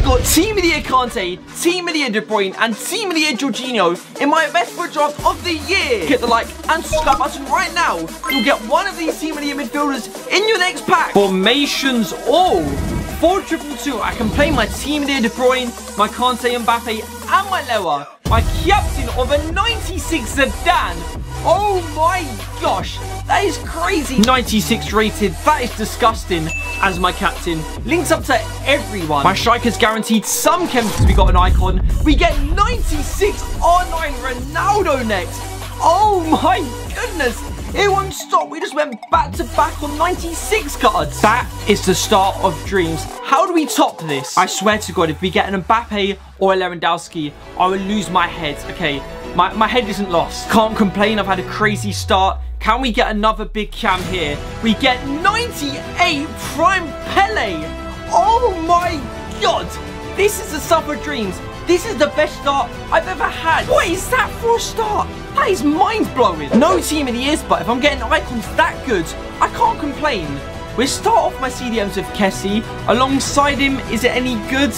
I got Team of the Year Kante, Team of the Year De Bruyne, and Team of the Year Jorginho in my best FUT draft of the year. Hit the like and subscribe button right now. You'll get one of these Team of the Year midfielders in your next pack. Formations all. 4 triple two, I can play my Team of the De Bruyne, my Kante Mbappe, and my Lewa. My captain of a 96 Zidane. Oh my gosh, that is crazy. 96 rated, that is disgusting as my captain. Links up to everyone. My striker's guaranteed some chemicals. We got an icon. We get 96 R9 Ronaldo next. Oh my goodness. It won't stop. We just went back to back on 96 cards. That is the start of dreams. How do we top this? I swear to God, if we get an Mbappe or a Lewandowski, I will lose my head. Okay, my, my head isn't lost. Can't complain. I've had a crazy start. Can we get another big cam here? We get 98 Prime Pele. Oh my God. This is the summer dreams. This is the best start I've ever had. What is that for a start? That is mind-blowing. No team of the years, but if I'm getting icons that good, I can't complain. We start off my CDMs with Kessie. Alongside him, is it any good?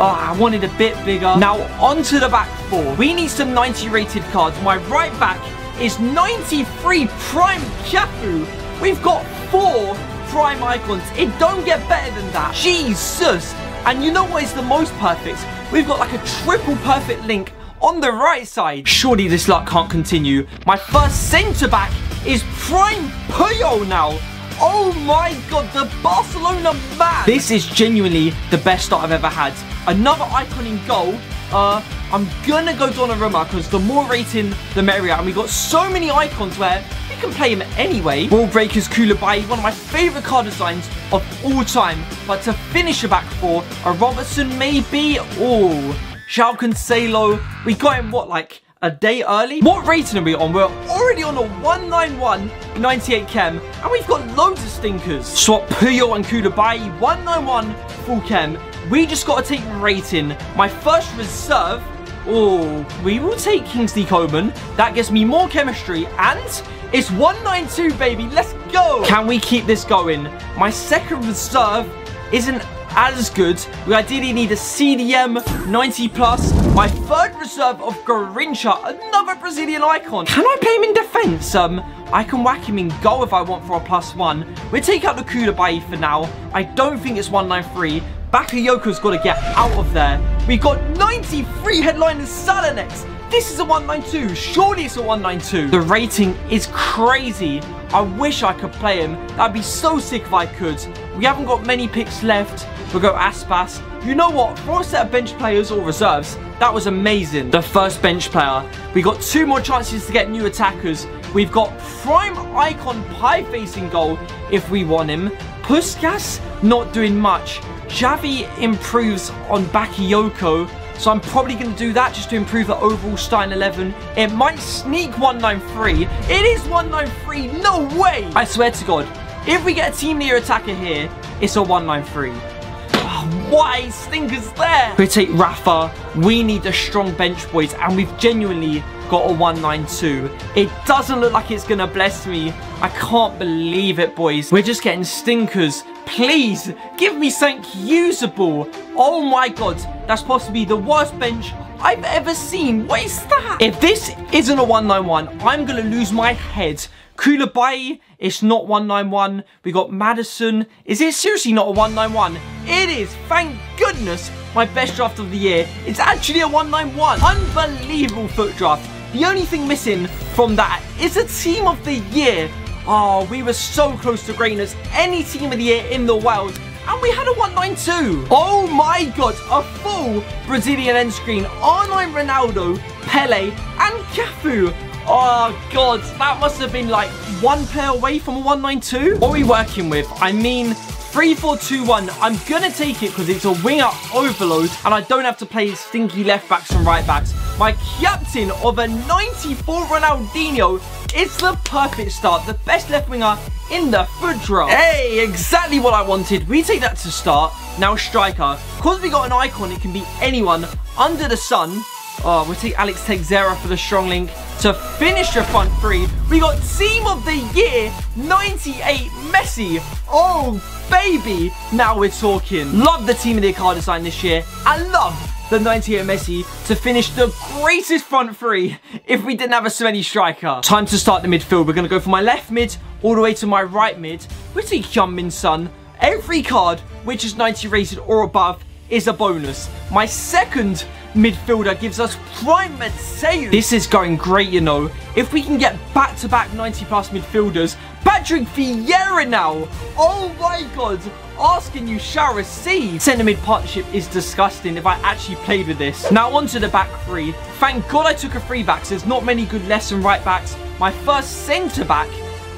Oh, I wanted a bit bigger. Now, onto the back four. We need some 90 rated cards. My right back is 93 Prime Cafu. We've got four Prime icons. It don't get better than that. Jesus. And you know what is the most perfect? We've got like a triple perfect link on the right side. Surely this luck can't continue. My first centre-back is Prime Puyol now. Oh my god, the Barcelona man. This is genuinely the best start I've ever had. Another icon in goal. Uh, I'm gonna go Donnarumma because the more rating, the merrier. And we got so many icons where can play him anyway. Ball Breakers Koulibaly, one of my favourite card designs of all time. But to finish a back four, a Robertson maybe. Oh, João Cancelo. We got him, what, like a day early? What rating are we on? We're already on a 191 98 chem, and we've got loads of stinkers. Swap Puyol and Koulibaly, 191 full chem. We just got to take rating. My first reserve, oh, we will take Kingsley Coman. That gives me more chemistry, and it's 192, baby. Let's go. Can we keep this going? My second reserve isn't as good. We ideally need a CDM 90 plus. My third reserve of Garrincha, another Brazilian icon. Can I play him in defense? Um, I can whack him in goal if I want for a plus one. We'll take out the Koulibaly for now. I don't think it's 193. Bakayoko's got to get out of there. We got 93 headliners Salah next. This is a 192. Surely it's a 192. The rating is crazy. I wish I could play him. That'd be so sick if I could. We haven't got many picks left. We'll go Aspas. You know what? For a set of bench players or reserves, that was amazing. The first bench player. We got two more chances to get new attackers. We've got Prime Icon Pie facing goal if we want him. Puskas, not doing much. Javi improves on Bakayoko. So I'm probably going to do that just to improve the overall starting 11. It might sneak 193. It is 193. No way. I swear to God. If we get a team near attacker here, it's a 193. Oh, ah, why stinkers there? We take Rafa. We need a strong bench, boys. And we've genuinely got a 192. It doesn't look like it's going to bless me. I can't believe it, boys. We're just getting stinkers. Please, give me something usable. Oh my god, that's possibly the worst bench I've ever seen. What is that? If this isn't a 191, I'm going to lose my head. Koulibaly, it's not 191. We got Maddison. Is it seriously not a 191? It is, thank goodness, my best draft of the year. It's actually a 191. Unbelievable FUT draft. The only thing missing from that is a team of the year. Oh, we were so close to greatness. Any team of the year in the world. And we had a 192. Oh my god, a full Brazilian end screen. R9 Ronaldo, Pele, and Cafu. Oh god, that must have been like one player away from a 192. What are we working with? I mean, 3-4-2-1. I'm going to take it because it's a winger overload and I don't have to play stinky left backs and right backs. My captain of a 94 Ronaldinho it's the perfect start, the best left winger in the FUT draft. Hey, exactly what I wanted. We take that to start. Now striker. Because we got an icon, it can be anyone under the sun. Oh, we'll take Alex Teixeira for the strong link. to finish the front three. We got Team of the Year, 98 Messi. Oh, baby. Now we're talking. Love the Team of the Year card design this year. I love the 98 Messi to finish the greatest front three if we didn't have a Svenny striker. Time to start the midfield. We're going to go from my left mid all the way to my right mid. We're taking Min Son. Every card which is 90 rated or above is a bonus. My second midfielder gives us Prime Mateo. This is going great, you know. If we can get back-to-back 90 plus midfielders, Patrick Vieira now. Oh my god. Asking you shall receive. Centre mid partnership is disgusting if I actually played with this. Now on to the back three. Thank God I took a free back. There's not many good left and right backs. My first centre back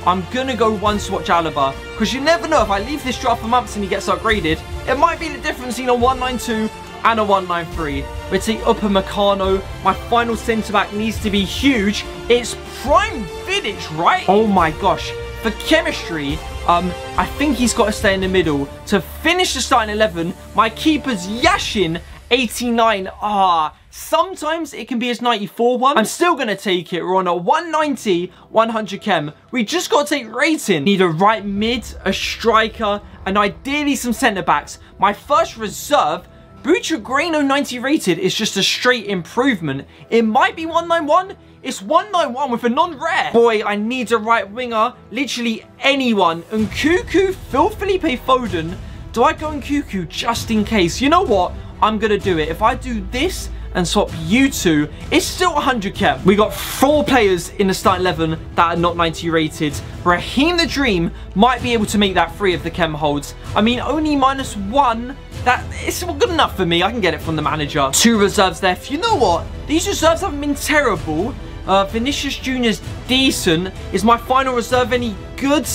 I'm gonna go one swatch Alaba because you never know if I leave this draft for months and he gets upgraded it might be the difference between a 192 and a 193 we take Upamecano my final centre back needs to be huge it's prime Vidic right oh my gosh for chemistry um I think he's got to stay in the middle to finish the starting 11 my keeper's Yashin 89 ah Sometimes it can be as 94 one. I'm still going to take it. We're on a 190, 100 chem. We just got to take rating. Need a right mid, a striker, and ideally some centre backs. My first reserve Butragueño 90 rated is just a straight improvement. It might be 191. It's 191 with a non-rare. Boy, I need a right winger. Literally anyone. And Cuckoo, Phil Felipe Foden. Do I go in Cuckoo just in case? You know what? I'm going to do it. If I do this and swap you two, it's still 100 chem. We got four players in the start 11 that are not 90 rated. Raheem the Dream might be able to make that free of the chem holds. I mean, only minus one. That is good enough for me. I can get it from the manager. Two reserves left. You know what? These reserves haven't been terrible. Uh, Vinicius Jr.'s decent. Is my final reserve any good?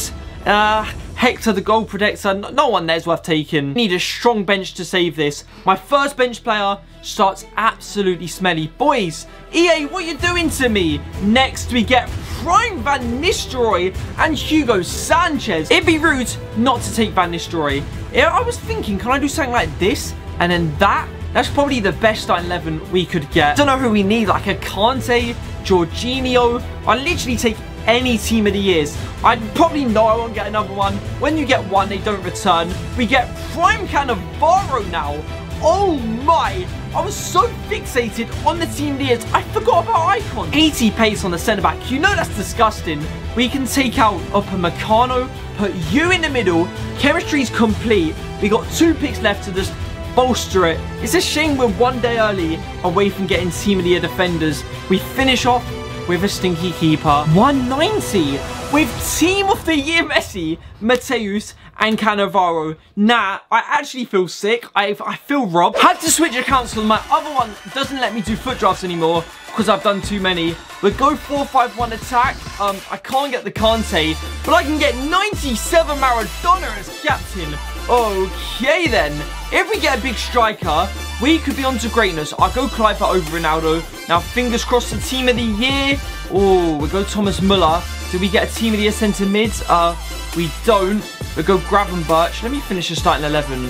Uh, Hector the goal protector, no one there's worth taking. Need a strong bench to save this. My first bench player starts absolutely smelly. Boys, EA, what are you doing to me? Next, we get Prime Van Nistelrooy and Hugo Sanchez. It'd be rude not to take Van Nistelrooy. I was thinking, can I do something like this? And then that? That's probably the best starting 11 we could get. Don't know who we need, like a Kante, Jorginho. I literally take any team of the years. I probably know I won't get another one. When you get one, they don't return. We get Prime Cannavaro now. Oh my! I was so fixated on the team of the years, I forgot about icons. 80 pace on the centre back. You know that's disgusting. We can take out Upamecano, put you in the middle. Chemistry's complete. We got two picks left to just bolster it. It's a shame we're one day early away from getting team of the year defenders. We finish off with a stinky keeper. 190 with Team of the Year Messi, Matthäus, and Cannavaro. Nah, I actually feel sick. I, I feel robbed. Had to switch accounts because my other one doesn't let me do FUT drafts anymore because I've done too many. But go 4-5-1 attack. Um, I can't get the Kante, but I can get 97 Maradona as captain. Okay then. If we get a big striker, we could be on to greatness. I'll go Clive over Ronaldo. Now, fingers crossed the team of the year. Oh, we go Thomas Muller. Do we get a team of the year centre mid? Uh, we don't. We go Gravenberch. Let me finish the starting 11.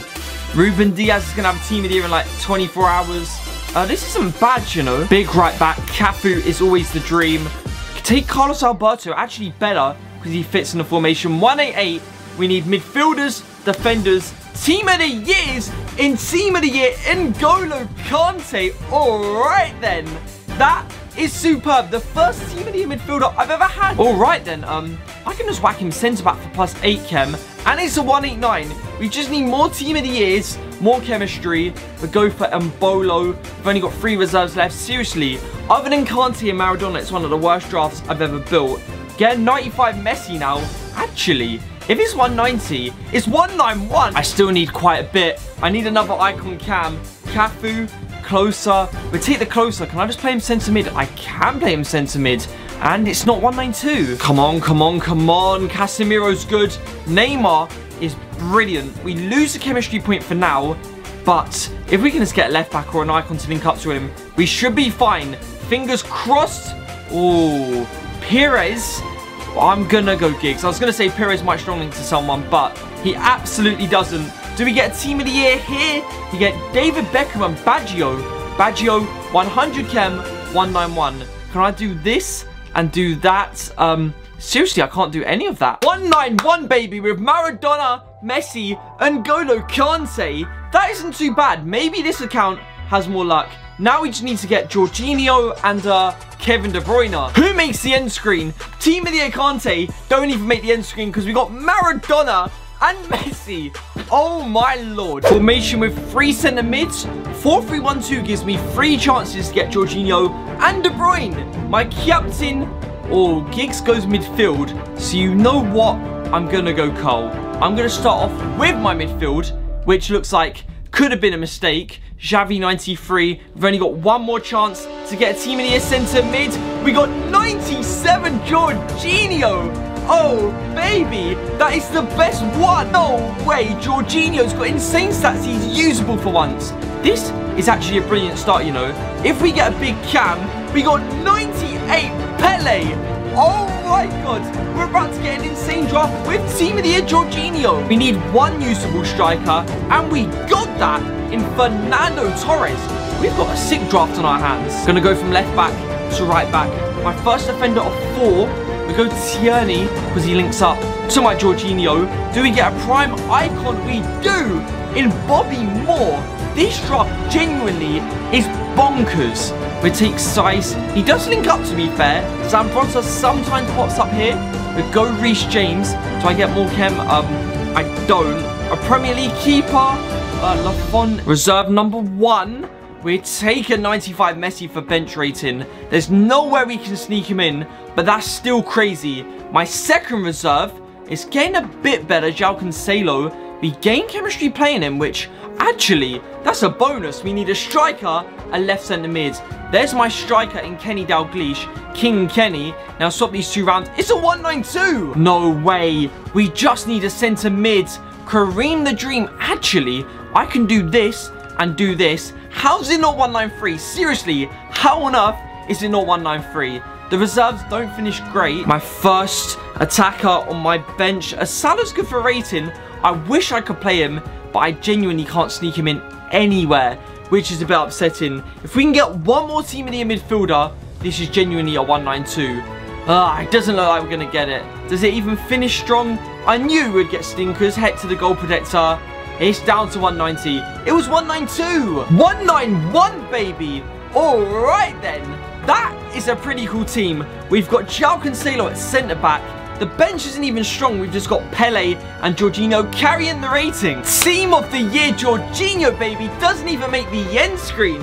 Ruben Dias is going to have a team of the year in like 24 hours. Uh, this isn't bad, you know. Big right back. Cafu is always the dream. Take Carlos Alberto. Actually better because he fits in the formation. 188. We need midfielders, defenders, Team of the Years in Team of the Year N'Golo Kante. Alright then. That is superb. The first Team of the Year midfielder I've ever had. Alright then. Um, I can just whack him centre back for plus 8 chem. And it's a 189. We just need more Team of the Years, more chemistry. We go for Embolo. We've only got three reserves left. Seriously, other than Kante and Maradona, it's one of the worst drafts I've ever built. Get 95 Messi now. Actually, if it's 190, it's 191. I still need quite a bit. I need another icon cam. Cafu, closer. We take the closer. Can I just play him centre mid? I can play him centre mid. And it's not 192. Come on, come on, come on. Casemiro's good. Neymar is brilliant. We lose the chemistry point for now. But if we can just get left back or an icon to link up to him, we should be fine. Fingers crossed. Oh, Pires I'm gonna go Giggs. I was gonna say Perez might strong link to someone, but he absolutely doesn't. Do we get Team of the Year here? We get David Beckham and Baggio. Baggio, 100 chem, 191. Can I do this? and do that. Um, seriously, I can't do any of that. 191, baby, with Maradona, Messi, N'Golo Kante. That isn't too bad. Maybe this account has more luck. Now we just need to get Jorginho and uh, Kevin De Bruyne. Who makes the end screen? Team of the Kante don't even make the end screen because we got Maradona and Messi. Oh my lord. Formation with three centre mids. 4-3-1-2 gives me three chances to get Jorginho and De Bruyne. My captain, oh, Giggs goes midfield. So you know what? I'm going to go Cole. I'm going to start off with my midfield, which looks like could have been a mistake. Xavi 93. We've only got one more chance to get a team in the centre mid. We got 97 Jorginho. Oh, baby, that is the best one. No way, Jorginho's got insane stats. He's usable for once. This is actually a brilliant start, you know. If we get a big cam, we got 98 Pele. Oh my god, we're about to get an insane draft with Team of the Year Jorginho. We need one usable striker, and we got that in Fernando Torres. We've got a sick draft on our hands. Gonna go from left back to right back. My first defender of four we go Tierney because he links up to my Jorginho. Do we get a prime icon? We do in Bobby Moore. This draft genuinely is bonkers. Take size. He does link up to be fair. Zambrotta sometimes pops up here. We go Reece James. Do I get more chem? Um, I don't. A Premier League keeper. Uh, Lafon. Reserve number one. We take a 95 Messi for bench rating. There's nowhere we can sneak him in, but that's still crazy. My second reserve is getting a bit better, João Cancelo. We gain chemistry playing him, which actually, that's a bonus. We need a striker, a left centre mid. There's my striker in Kenny Dalglish, King Kenny. Now swap these two rounds. It's a 192. No way. We just need a centre mid. Kareem the Dream. Actually, I can do this and do this. How's it not 193? Seriously, how on earth is it not 193? The reserves don't finish great. My first attacker on my bench. A Salah's good for rating. I wish I could play him, but I genuinely can't sneak him in anywhere, which is a bit upsetting. If we can get one more team in the midfielder, this is genuinely a 192. Ah, it doesn't look like we're going to get it. Does it even finish strong? I knew we'd get stinkers. Hector the goal protector. It's down to 190. It was 192. 191, baby. All right, then. That is a pretty cool team. We've got João Cancelo at centre-back. The bench isn't even strong. We've just got Pele and Jorginho carrying the rating. Team of the year, Jorginho, baby, doesn't even make the end screen.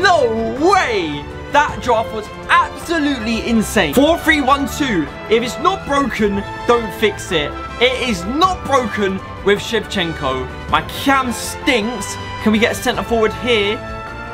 No way. That draft was absolutely insane. 4-3-1-2. If it's not broken, don't fix it. It is not broken with Shevchenko. My cam stinks. Can we get a centre forward here?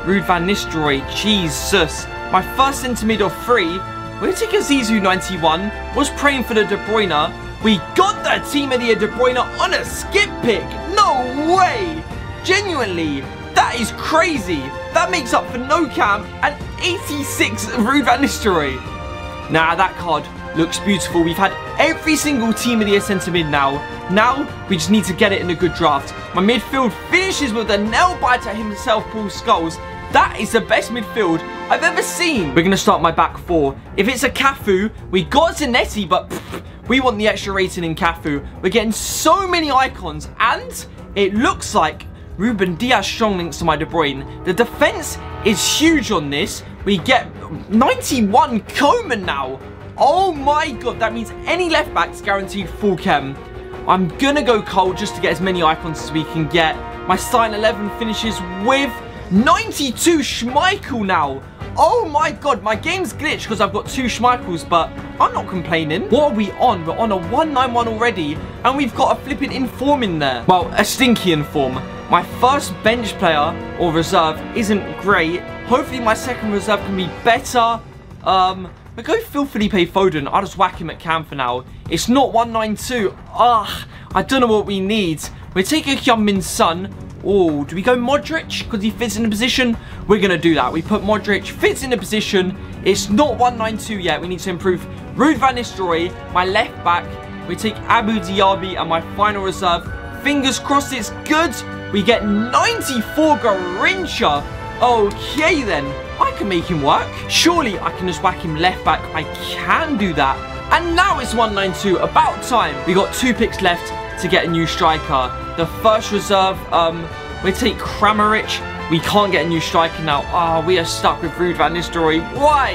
Ruud van Nistelrooy. Jesus. My first centre mid of three. We're taking Zizou 91. Was praying for the De Bruyne. We got the team of the De Bruyne on a skip pick. No way. Genuinely. That is crazy. That makes up for no cam and 86 Ruud van Nistelrooy. Nah, that card looks beautiful. We've had every single team of the year centre mid now. Now, we just need to get it in a good draft. My midfield finishes with a nail biter himself, Paul Scholes. That is the best midfield I've ever seen. We're going to start my back four. If it's a Cafu, we got Zanetti, but pff, we want the extra rating in Cafu. We're getting so many icons, and it looks like Ruben Dias strong links to my De Bruyne. The defense is huge on this. We get 91 Coman now. Oh my god, that means any left back's guaranteed full chem. I'm gonna go cold just to get as many icons as we can get. My starting 11 finishes with 92 Schmeichel now. Oh my god, my game's glitched because I've got two Schmeichels, but I'm not complaining. What are we on? We're on a 191 already, and we've got a flipping inform in there. Well, a stinky inform. My first bench player or reserve isn't great. Hopefully my second reserve can be better. Um, but go Phil Felipe Foden. I'll just whack him at cam for now. It's not 192. Ah, I don't know what we need. We're taking Heung-Min Son. Oh, do we go Modric? Because he fits in the position? We're going to do that. We put Modric, fits in the position. It's not 192 yet. We need to improve. Ruud van Nistelrooy, my left back. We take Abu Diaby and my final reserve. Fingers crossed it's good. We get 94 Garrincha. Okay then, I can make him work. Surely I can just whack him left back. I can do that. And now it's 192, about time. We got two picks left to get a new striker. The first reserve, um, we take Kramaric. We can't get a new striker now. Ah, oh, we are stuck with Ruud van Nistelrooy. Why?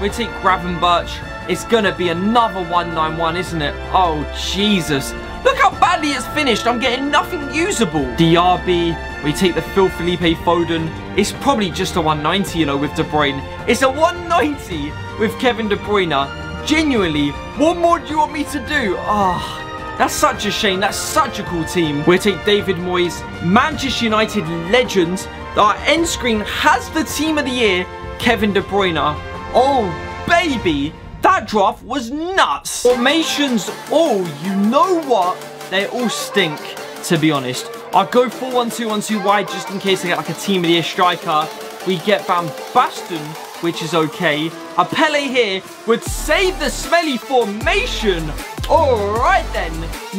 We take Gravenberch. It's gonna be another 191, isn't it? Oh, Jesus. Look how badly it's finished. I'm getting nothing usable. DRB. We take the Phil Felipe Foden. It's probably just a 190, you know, with De Bruyne. It's a 190 with Kevin De Bruyne. Genuinely, what more do you want me to do? Ah. Oh. That's such a shame. That's such a cool team. We'll take David Moyes, Manchester United legend. Our end screen has the team of the year, Kevin De Bruyne. Oh, baby. That draft was nuts. Formations, oh, you know what? They all stink, to be honest. I'll go 4-1-2-1-2 wide just in case I get like a team of the year striker. We get Van Basten, which is okay. A Pele here would save the smelly formation. Alright then,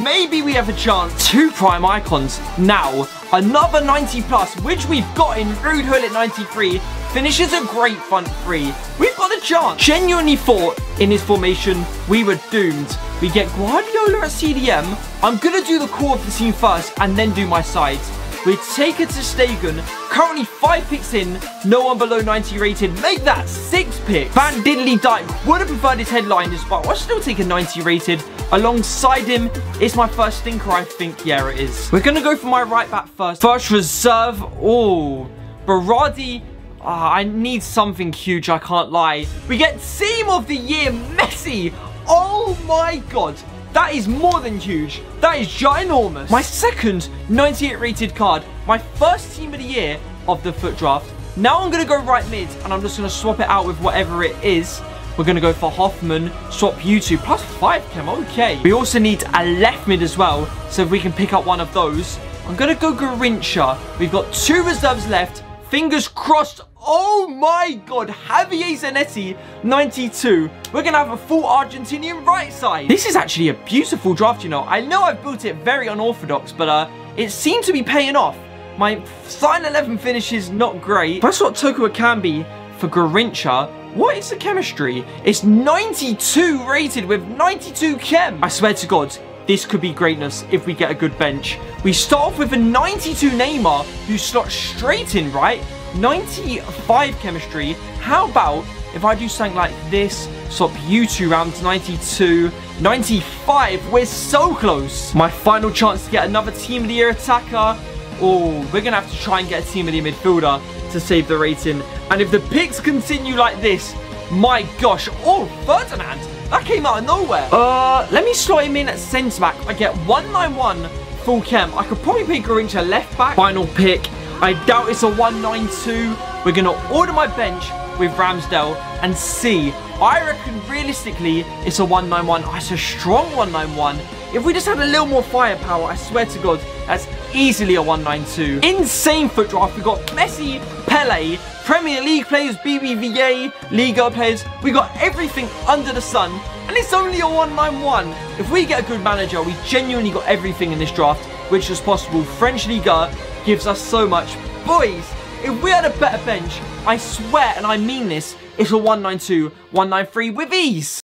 maybe we have a chance. Two prime icons. Now, another 90 plus, which we've got in Rude Ruud at 93, finishes a great front three. We've got a chance. Genuinely thought in his formation we were doomed. We get Guardiola at CDM. I'm going to do the core of the team first and then do my sides. We take it ter Stegen. Currently five picks in, no one below 90 rated. Make that six picks. Van Diddley Dyke would have preferred his headliners, but I'll still take a 90 rated. Alongside him, it's my first stinker, I think. Yeah, it is. We're going to go for my right back first. First reserve. Oh, Berardi. Oh, I need something huge, I can't lie. We get Team of the Year, Messi. Oh my god. That is more than huge. That is ginormous. My second 98 rated card. My first team of the year of the FUT draft. Now I'm going to go right mid and I'm just going to swap it out with whatever it is. We're going to go for Hoffman, swap you two, plus 5 chem, okay. We also need a left mid as well, so if we can pick up one of those. I'm going to go Garrincha. We've got two reserves left. Fingers crossed Oh my god, Javier Zanetti, 92. We're going to have a full Argentinian right side. This is actually a beautiful draft, you know. I know I've built it very unorthodox, but uh, it seemed to be paying off. My starting 11 finish is not great. If I swap Toko Ekambi for Garrincha. what is the chemistry? It's 92 rated with 92 chem. I swear to God, this could be greatness if we get a good bench. We start off with a 92 Neymar who slots straight in, right? 95 chemistry. How about if I do something like this, swap you two rounds 92, 95, we're so close. My final chance to get another Team of the Year attacker. Oh, we're going to have to try and get a Team of the Year midfielder to save the rating. And if the picks continue like this, my gosh. Oh, Ferdinand. That came out of nowhere. Uh, let me slot him in at centre back. I get 191 full chem. I could probably pick Garrincha left back. Final pick I doubt it's a 192. We're going to order my bench with Ramsdale and see. I reckon realistically it's a 191. Ah, it's a strong 191. If we just had a little more firepower, I swear to God, that's easily a 192. Insane FUT draft. We got Messi, Pele, Premier League players, BBVA, Liga players. We got everything under the sun. And it's only a 191. If we get a good manager, we genuinely got everything in this draft, which was possible. French Liga, gives us so much. Boys, if we had a better bench, I swear, and I mean this, it's a 192, 193 with ease.